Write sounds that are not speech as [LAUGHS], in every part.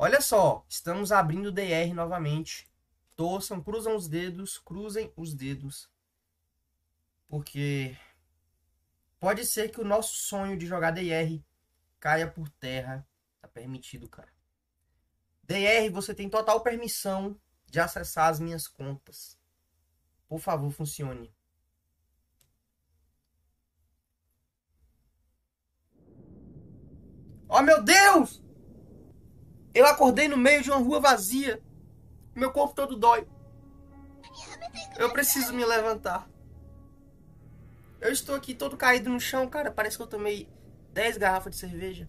Olha só, estamos abrindo o DR novamente. Torçam, cruzam os dedos, cruzem os dedos. Porque pode ser que o nosso sonho de jogar DR caia por terra. Tá permitido, cara. DR, você tem total permissão de acessar as minhas contas. Por favor, funcione. Oh, meu Deus! Eu acordei no meio de uma rua vazia. Meu corpo todo dói. Eu preciso me levantar. Eu estou aqui todo caído no chão, cara. Parece que eu tomei 10 garrafas de cerveja.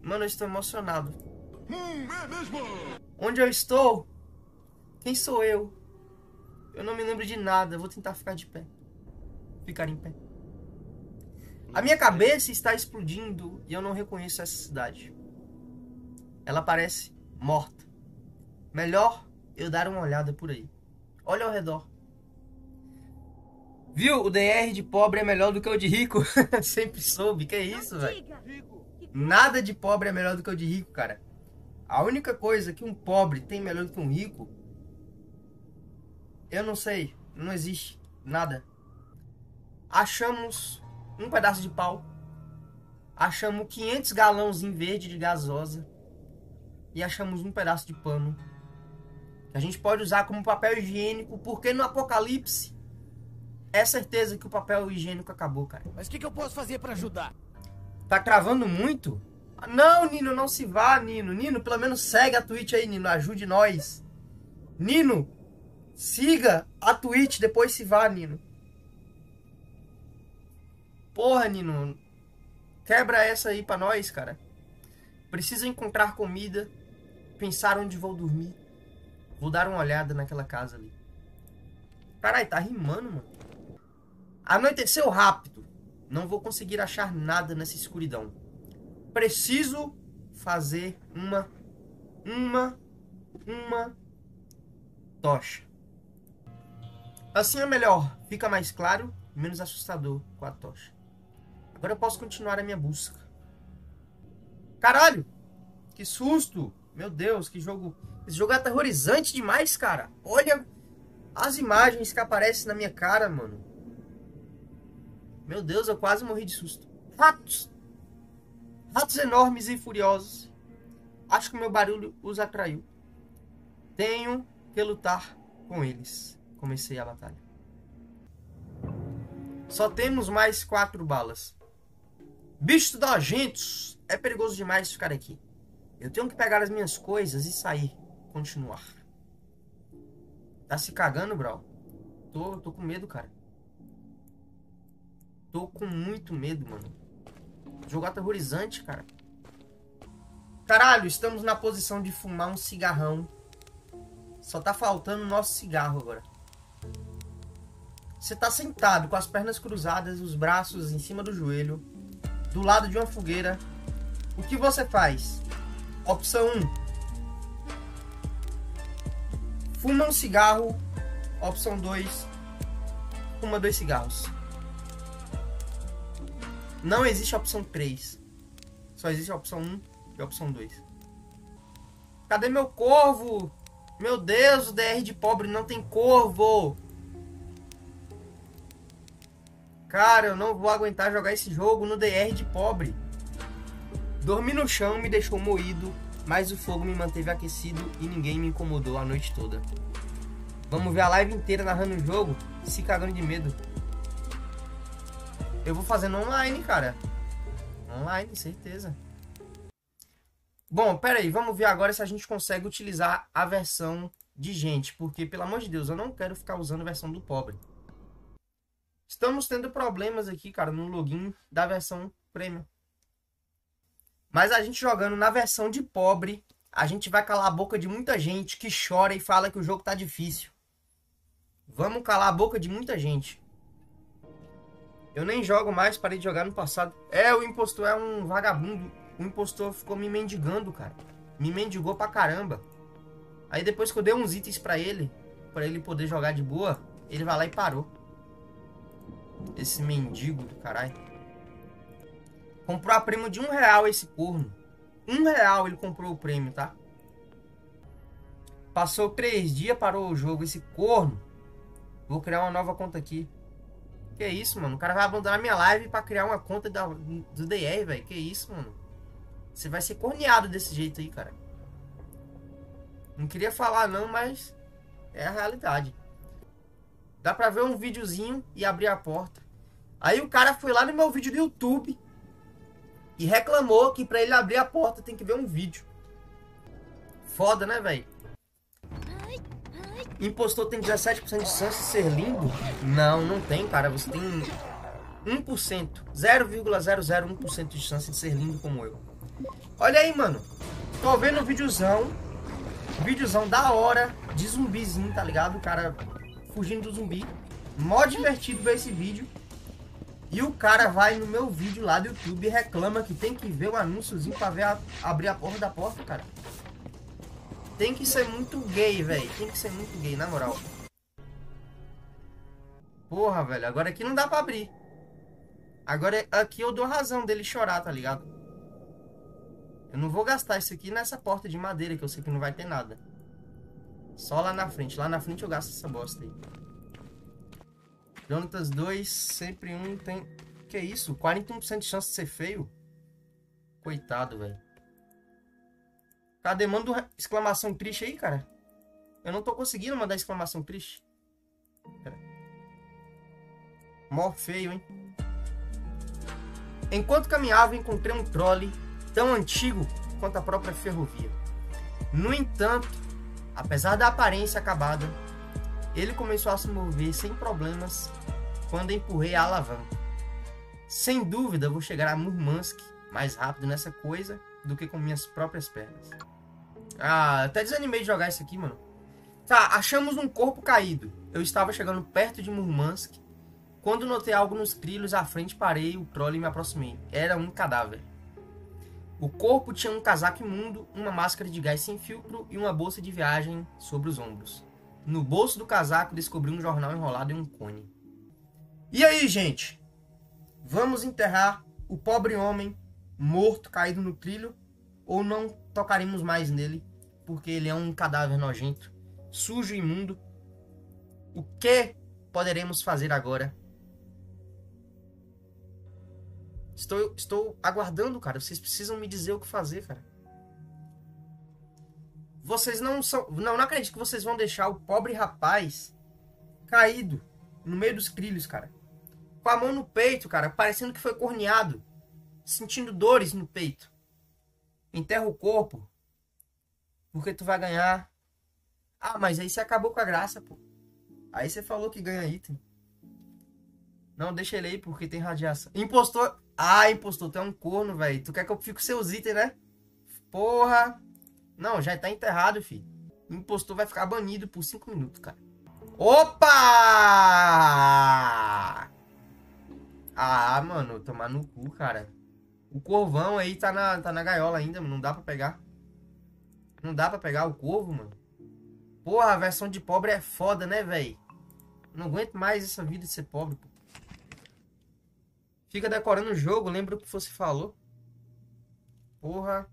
Mano, eu estou emocionado. Onde eu estou? Quem sou eu? Eu não me lembro de nada. vou tentar ficar de pé. Ficar em pé. A minha cabeça está explodindo e eu não reconheço essa cidade. Ela parece morta. Melhor eu dar uma olhada por aí. Olha ao redor. Viu? O DR de pobre é melhor do que o de rico. [LAUGHS] Sempre soube. Que é isso, velho? Nada de pobre é melhor do que o de rico, cara. A única coisa que um pobre tem melhor do que um rico, eu não sei. Não existe nada. Achamos um pedaço de pau. Achamos 500 galões em verde de gasosa. E achamos um pedaço de pano. Que a gente pode usar como papel higiênico, porque no apocalipse é certeza que o papel higiênico acabou, cara. Mas o que, que, eu posso fazer para ajudar? Tá cravando muito? Não, Nino, não se vá, Nino. Nino, pelo menos segue a Twitch aí, Nino. Ajude nós. Nino, siga a Twitch, depois se vá, Nino. Porra, Nino. Quebra essa aí pra nós, cara. Preciso encontrar comida. Pensar onde vou dormir. Vou dar uma olhada naquela casa ali. Caralho, tá rimando, mano. Anoiteceu rápido. Não vou conseguir achar nada nessa escuridão. Preciso fazer uma, uma, uma tocha. Assim é melhor. Fica mais claro, menos assustador com a tocha. Agora eu posso continuar a minha busca. Caralho! Que susto! Meu Deus, que jogo... Esse jogo é aterrorizante demais, cara. Olha as imagens que aparecem na minha cara, mano. Meu Deus, eu quase morri de susto. Ratos! Ratos enormes e furiosos. Acho que meu barulho os atraiu. Tenho que lutar com eles. Comecei a batalha. Só temos mais quatro balas. Bicho nojentos! É perigoso demais ficar aqui. Eu tenho que pegar as minhas coisas e sair. Continuar. Tá se cagando, bro? Tô, tô com medo, cara. Tô com muito medo, mano. Jogo aterrorizante, cara. Caralho, estamos na posição de fumar um cigarrão. Só tá faltando o nosso cigarro agora. Você tá sentado com as pernas cruzadas, os braços em cima do joelho, do lado de uma fogueira. O que você faz? Opção 1. Fuma um cigarro. Opção 2. Fuma dois cigarros. Não existe a opção 3. Só existe a opção 1 e a opção 2. Cadê meu corvo? Meu Deus, o DR de pobre não tem corvo. Cara, eu não vou aguentar jogar esse jogo no DR de pobre. Dormi no chão me deixou moído, mas o fogo me manteve aquecido e ninguém me incomodou a noite toda. Vamos ver a live inteira narrando o jogo, se cagando de medo. Eu vou fazendo online, cara. Online, certeza. Bom, pera aí, vamos ver agora se a gente consegue utilizar a versão de gente, porque pelo amor de Deus, eu não quero ficar usando a versão do pobre. Estamos tendo problemas aqui, cara, no login da versão premium. Mas a gente jogando na versão de pobre, a gente vai calar a boca de muita gente que chora e fala que o jogo tá difícil. Vamos calar a boca de muita gente. Eu nem jogo mais, parei de jogar no passado. É, o impostor é um vagabundo. O impostor ficou me mendigando, cara. Me mendigou pra caramba. Aí depois que eu dei uns itens pra ele, pra ele poder jogar de boa, ele vai lá e parou. Esse mendigo do caralho. Comprou a prima de um real esse corno. um real ele comprou o prêmio, tá? Passou três dias, parou o jogo. Esse corno. Vou criar uma nova conta aqui. Que isso, mano? O cara vai abandonar minha live pra criar uma conta da, do DR, velho. Que isso, mano? Você vai ser corneado desse jeito aí, cara. Não queria falar não, mas é a realidade. Dá pra ver um videozinho e abrir a porta. Aí o cara foi lá no meu vídeo do YouTube e reclamou que pra ele abrir a porta tem que ver um vídeo. Foda, né, velho? Impostor tem 17% de chance de ser lindo? Não, não tem, cara. Você tem 1%, 0,001% de chance de ser lindo como eu. Olha aí, mano. Tô vendo um videozão. Videozão da hora de zumbizinho, tá ligado? O cara fugindo do zumbi. Mó divertido ver esse vídeo. E o cara vai no meu vídeo lá do YouTube e reclama que tem que ver o anúnciozinho pra ver a, abrir a porta da porta, cara. Tem que ser muito gay, velho. Tem que ser muito gay, na moral. Porra, velho. Agora aqui não dá pra abrir. Agora aqui eu dou razão dele chorar, tá ligado? Eu não vou gastar isso aqui nessa porta de madeira, que eu sei que não vai ter nada. Só lá na frente. Lá na frente eu gasto essa bosta aí. Jonatas 2, sempre um tem... Que isso? 41% de chance de ser feio? Coitado, velho. Cadê? Manda exclamação triste aí, cara. Eu não tô conseguindo mandar exclamação triste. Pera. Mó feio, hein? Enquanto caminhava, encontrei um trolley tão antigo quanto a própria ferrovia. No entanto, apesar da aparência acabada, ele começou a se mover sem problemas quando empurrei a alavanca. Sem dúvida, vou chegar a Murmansk mais rápido nessa coisa do que com minhas próprias pernas. Ah, até desanimei de jogar isso aqui, mano. Tá, achamos um corpo caído. Eu estava chegando perto de Murmansk. Quando notei algo nos trilhos à frente, parei o troll e me aproximei. Era um cadáver. O corpo tinha um casaco imundo, uma máscara de gás sem filtro e uma bolsa de viagem sobre os ombros. No bolso do casaco descobri um jornal enrolado em um cone. E aí, gente? Vamos enterrar o pobre homem morto caído no trilho ou não tocaremos mais nele, porque ele é um cadáver nojento, sujo e imundo. O que poderemos fazer agora? Estou, estou aguardando, cara. Vocês precisam me dizer o que fazer, cara. Vocês não são. Não, não acredito que vocês vão deixar o pobre rapaz caído no meio dos trilhos, cara. Com a mão no peito, cara, parecendo que foi corneado. Sentindo dores no peito. Enterra o corpo. Porque tu vai ganhar. Ah, mas aí você acabou com a graça, pô. Aí você falou que ganha item. Não, deixa ele aí porque tem radiação. Impostor. Ah, impostor, tu é um corno, velho. Tu quer que eu fique com seus itens, né? Porra. Não, já tá enterrado, filho. Impostor vai ficar banido por 5 minutos, cara. Opa! Ah, mano, tomar no cu, cara. O corvão aí tá na, tá na gaiola ainda, mano. Não dá pra pegar. Não dá pra pegar o corvo, mano. Porra, a versão de pobre é foda, né, velho? Não aguento mais essa vida de ser pobre, pô. Fica decorando o jogo, lembra o que você falou. Porra.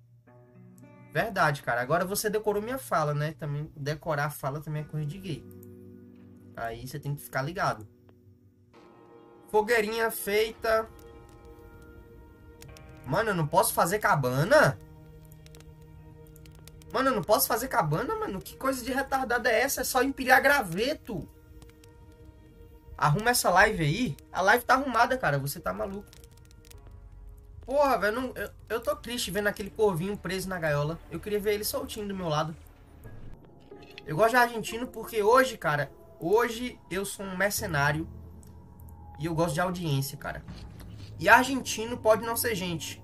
Verdade, cara. Agora você decorou minha fala, né? Também decorar a fala também é coisa de gay. Aí você tem que ficar ligado. Fogueirinha feita. Mano, eu não posso fazer cabana? Mano, eu não posso fazer cabana, mano? Que coisa de retardada é essa? É só empilhar graveto. Arruma essa live aí. A live tá arrumada, cara. Você tá maluco. Porra, velho. Eu, eu tô triste vendo aquele corvinho preso na gaiola. Eu queria ver ele soltinho do meu lado. Eu gosto de argentino porque hoje, cara... Hoje eu sou um mercenário. E eu gosto de audiência, cara. E argentino pode não ser gente,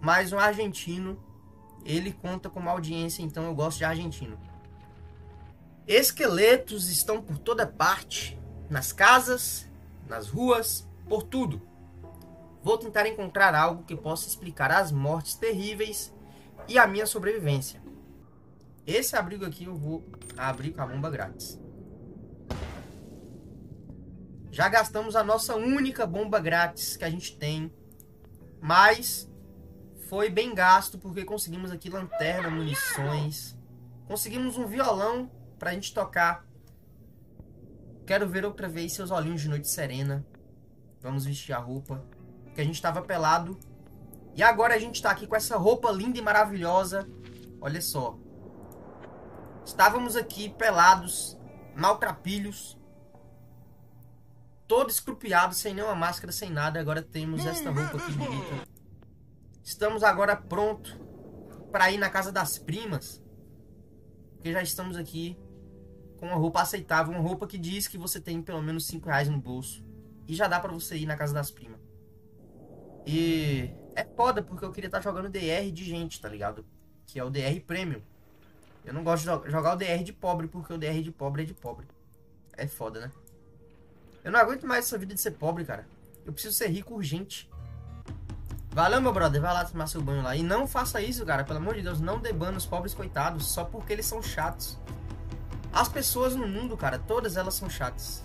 mas um argentino ele conta como audiência, então eu gosto de argentino. Esqueletos estão por toda parte, nas casas, nas ruas, por tudo. Vou tentar encontrar algo que possa explicar as mortes terríveis e a minha sobrevivência. Esse abrigo aqui eu vou abrir com a bomba grátis. Já gastamos a nossa única bomba grátis que a gente tem. Mas foi bem gasto porque conseguimos aqui lanterna, munições. Conseguimos um violão pra gente tocar. Quero ver outra vez seus olhinhos de noite serena. Vamos vestir a roupa. Que a gente tava pelado. E agora a gente tá aqui com essa roupa linda e maravilhosa. Olha só. Estávamos aqui pelados, maltrapilhos. Todo escrupiado, sem nenhuma máscara, sem nada. Agora temos esta roupa aqui bonita. Estamos agora prontos para ir na casa das primas. Porque já estamos aqui com uma roupa aceitável. Uma roupa que diz que você tem pelo menos 5 reais no bolso. E já dá para você ir na casa das primas. E é foda porque eu queria estar tá jogando DR de gente, tá ligado? Que é o DR Premium. Eu não gosto de jogar o DR de pobre porque o DR de pobre é de pobre. É foda, né? Eu não aguento mais essa vida de ser pobre, cara. Eu preciso ser rico urgente. Valeu, meu brother. Vai lá tomar seu banho lá. E não faça isso, cara. Pelo amor de Deus, não debane os pobres coitados só porque eles são chatos. As pessoas no mundo, cara, todas elas são chatas.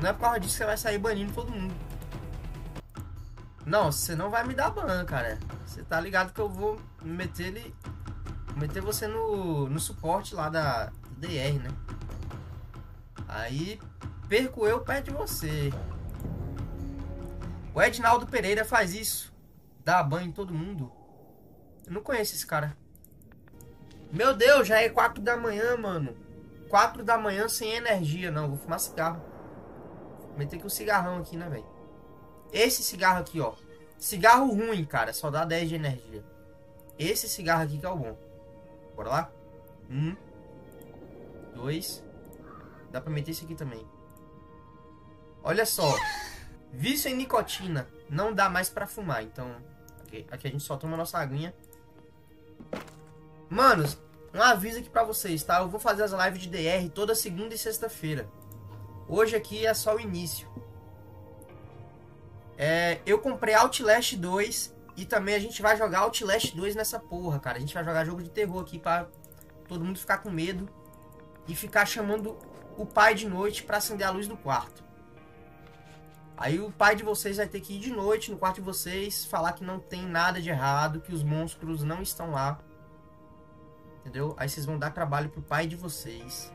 Não é por causa disso que você vai sair banindo todo mundo. Não, você não vai me dar ban, cara. Você tá ligado que eu vou meter ele. Meter você no, no suporte lá da DR, né? Aí perco eu perto de você. O Ednaldo Pereira faz isso. Dá banho em todo mundo. Eu não conheço esse cara. Meu Deus, já é 4 da manhã, mano. 4 da manhã sem energia. Não, vou fumar cigarro. Vou meter aqui um cigarrão aqui, né, velho? Esse cigarro aqui, ó. Cigarro ruim, cara. Só dá 10 de energia. Esse cigarro aqui que é o bom. Bora lá? Um. Dois. Dá pra meter esse aqui também. Olha só. Vício em nicotina. Não dá mais pra fumar. Então, aqui, a gente só toma nossa aguinha. Manos, um aviso aqui pra vocês, tá? Eu vou fazer as lives de DR toda segunda e sexta-feira. Hoje aqui é só o início. É, eu comprei Outlast 2 e também a gente vai jogar Outlast 2 nessa porra, cara. A gente vai jogar jogo de terror aqui pra todo mundo ficar com medo e ficar chamando o pai de noite pra acender a luz do quarto. Aí o pai de vocês vai ter que ir de noite no quarto de vocês, falar que não tem nada de errado, que os monstros não estão lá. Entendeu? Aí vocês vão dar trabalho pro pai de vocês.